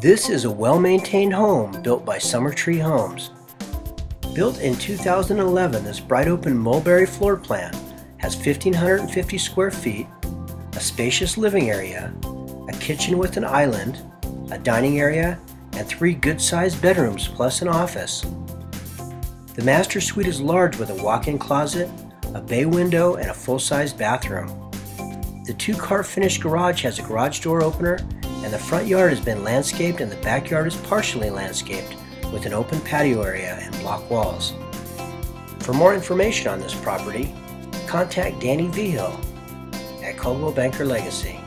This is a well-maintained home built by Summertree Homes. Built in 2011, this bright open mulberry floor plan has 1,550 square feet, a spacious living area, a kitchen with an island, a dining area, and three good-sized bedrooms plus an office. The master suite is large with a walk-in closet, a bay window, and a full-size bathroom. The two-car finished garage has a garage door opener and the front yard has been landscaped and the backyard is partially landscaped with an open patio area and block walls. For more information on this property, contact Danny Vigil at Coldwell Banker Legacy.